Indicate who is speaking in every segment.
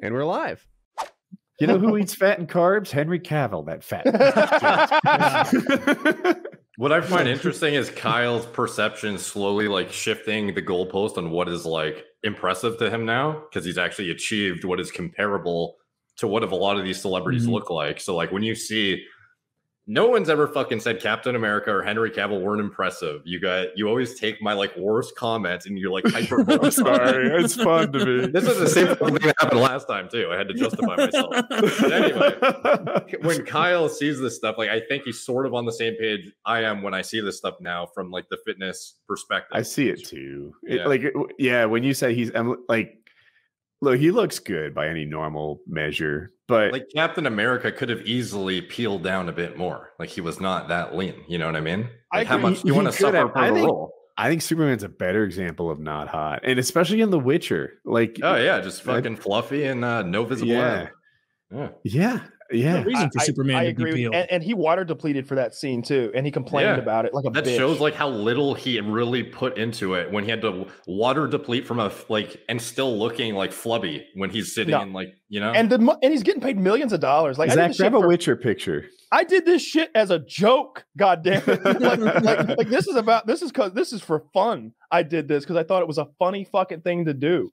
Speaker 1: And we're live.
Speaker 2: You know who eats fat and carbs? Henry Cavill, that fat.
Speaker 3: what I find interesting is Kyle's perception slowly like shifting the goalpost on what is like impressive to him now because he's actually achieved what is comparable to what of a lot of these celebrities mm-hmm. look like. So like when you see no one's ever fucking said Captain America or Henry Cavill weren't impressive. You got you always take my like worst comments and you're like hyper.
Speaker 2: I'm sorry, it's fun to me.
Speaker 3: This is the same thing that happened last time too. I had to justify myself. but anyway, when Kyle sees this stuff, like I think he's sort of on the same page I am when I see this stuff now from like the fitness perspective.
Speaker 2: I see it too. It, yeah. Like yeah, when you say he's like Look, he looks good by any normal measure, but
Speaker 3: like Captain America could have easily peeled down a bit more. Like he was not that lean. You know what I mean? Like I how much do you want to suffer have, for the
Speaker 2: think,
Speaker 3: role?
Speaker 2: I think Superman's a better example of not hot, and especially in The Witcher. Like,
Speaker 3: oh yeah, just fucking I, fluffy and uh, no visible.
Speaker 2: Yeah, yeah, yeah. Yeah,
Speaker 4: no reason for I, Superman I, I agree,
Speaker 5: and, and, he water depleted for that scene too, and he complained yeah. about it like a
Speaker 3: that
Speaker 5: bitch.
Speaker 3: shows like how little he really put into it when he had to water deplete from a like and still looking like flubby when he's sitting no. in like you know,
Speaker 5: and the and he's getting paid millions of dollars. Like
Speaker 2: Zach, grab a Witcher picture.
Speaker 5: I did this shit as a joke. God damn it! like, like, like this is about this is because this is for fun. I did this because I thought it was a funny fucking thing to do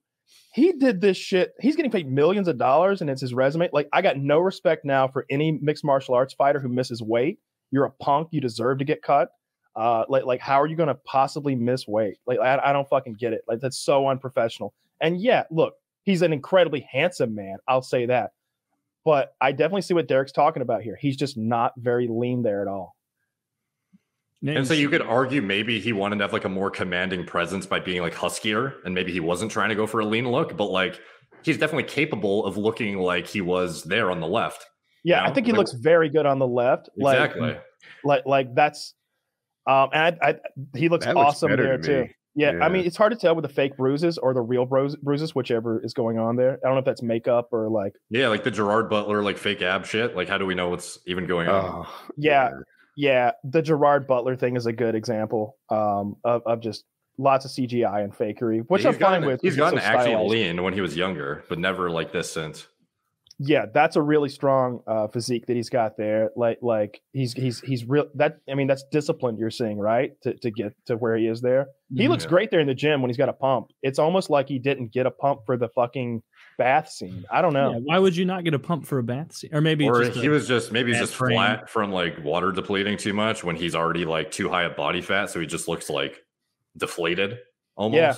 Speaker 5: he did this shit. He's getting paid millions of dollars and it's his resume. Like, I got no respect now for any mixed martial arts fighter who misses weight. You're a punk. You deserve to get cut. Uh, like, like, how are you going to possibly miss weight? Like, I, I don't fucking get it. Like, that's so unprofessional. And yeah, look, he's an incredibly handsome man. I'll say that. But I definitely see what Derek's talking about here. He's just not very lean there at all.
Speaker 3: Names. And so you could argue maybe he wanted to have like a more commanding presence by being like huskier, and maybe he wasn't trying to go for a lean look, but like he's definitely capable of looking like he was there on the left.
Speaker 5: Yeah, you know? I think he like, looks very good on the left.
Speaker 3: Exactly.
Speaker 5: Like, like, like that's, um, and I, I he looks that awesome looks there too. Yeah, yeah, I mean, it's hard to tell with the fake bruises or the real bruises, whichever is going on there. I don't know if that's makeup or like.
Speaker 3: Yeah, like the Gerard Butler, like fake ab shit. Like, how do we know what's even going on?
Speaker 5: Oh, yeah, yeah, the Gerard Butler thing is a good example um, of, of just lots of CGI and fakery, which I'm fine with.
Speaker 3: He's gotten actually lean when he was younger, but never like this since.
Speaker 5: Yeah, that's a really strong uh, physique that he's got there. Like, like he's he's he's real. That I mean, that's discipline you're seeing, right? To to get to where he is there. He yeah. looks great there in the gym when he's got a pump. It's almost like he didn't get a pump for the fucking bath scene. I don't know. Yeah,
Speaker 4: why would you not get a pump for a bath scene? Or maybe
Speaker 3: or he was just maybe he's just frame. flat from like water depleting too much when he's already like too high of body fat, so he just looks like deflated almost.
Speaker 5: Yeah,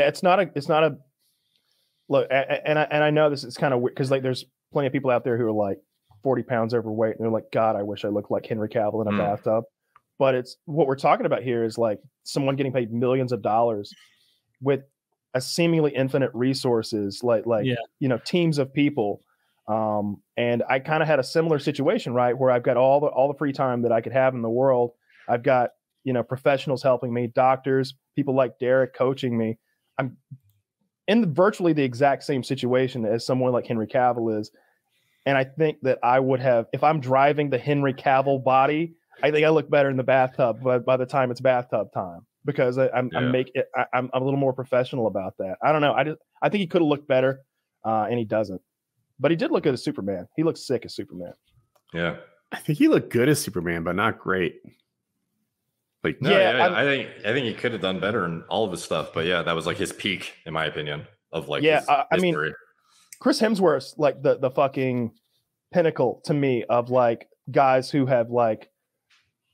Speaker 5: yeah. It's not a. It's not a. Look, and I and I know this is kind of weird because like there's plenty of people out there who are like 40 pounds overweight and they're like, God, I wish I looked like Henry Cavill in a mm. bathtub. But it's what we're talking about here is like someone getting paid millions of dollars with a seemingly infinite resources, like like yeah. you know teams of people. Um, and I kind of had a similar situation, right, where I've got all the all the free time that I could have in the world. I've got you know professionals helping me, doctors, people like Derek coaching me. I'm in virtually the exact same situation as someone like Henry Cavill is. And I think that I would have, if I'm driving the Henry Cavill body, I think I look better in the bathtub by, by the time it's bathtub time because I, am yeah. I'm make it, I, am a little more professional about that. I don't know. I just I think he could have looked better, uh, and he doesn't. But he did look good as Superman. He looks sick as Superman.
Speaker 3: Yeah,
Speaker 2: I think he looked good as Superman, but not great.
Speaker 3: Like no, yeah, yeah I think I think he could have done better in all of his stuff. But yeah, that was like his peak, in my opinion, of like
Speaker 5: yeah. Uh, I mean, Chris Hemsworth, like the the fucking pinnacle to me of like guys who have like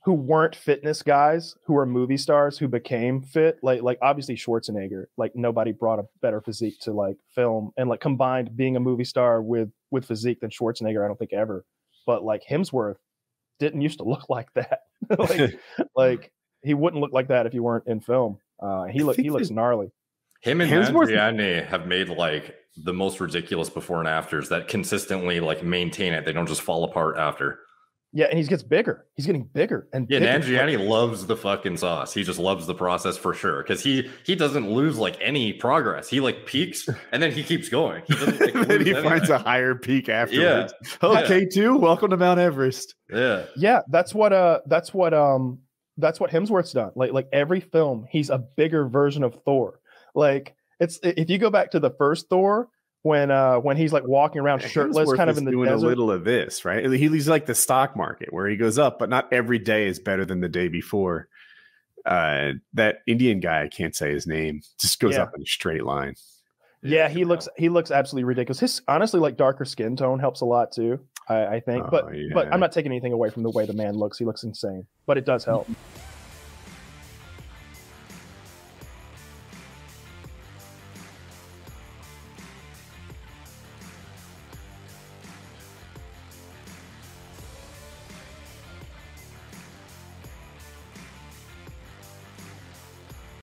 Speaker 5: who weren't fitness guys who are movie stars who became fit like like obviously Schwarzenegger like nobody brought a better physique to like film and like combined being a movie star with with physique than Schwarzenegger I don't think ever but like Hemsworth didn't used to look like that like like he wouldn't look like that if you weren't in film uh he look he looks gnarly
Speaker 3: him and Hemsworth have made like the most ridiculous before and afters that consistently like maintain it they don't just fall apart after
Speaker 5: yeah, and he gets bigger. He's getting bigger and
Speaker 3: yeah.
Speaker 5: Bigger.
Speaker 3: Nanjiani loves the fucking sauce. He just loves the process for sure because he he doesn't lose like any progress. He like peaks and then he keeps going. He doesn't.
Speaker 2: Like, then he anything. finds a higher peak afterwards. Yeah. Okay, yeah. two. Welcome to Mount Everest.
Speaker 3: Yeah,
Speaker 5: yeah. That's what uh. That's what um. That's what Hemsworth's done. Like like every film, he's a bigger version of Thor. Like it's if you go back to the first Thor, when uh when he's like walking around shirtless, kind of in the
Speaker 2: doing
Speaker 5: desert.
Speaker 2: a little of this, right? He's like the stock market where he goes up, but not every day is better than the day before. Uh, that Indian guy, I can't say his name, just goes
Speaker 5: Yeah.
Speaker 2: up in a straight line.
Speaker 5: Yeah, he looks he looks absolutely ridiculous. His honestly like darker skin tone helps a lot too. I, I think,
Speaker 2: Oh,
Speaker 5: but but. I'm not taking anything away from the way the man looks. He looks insane, but it does help.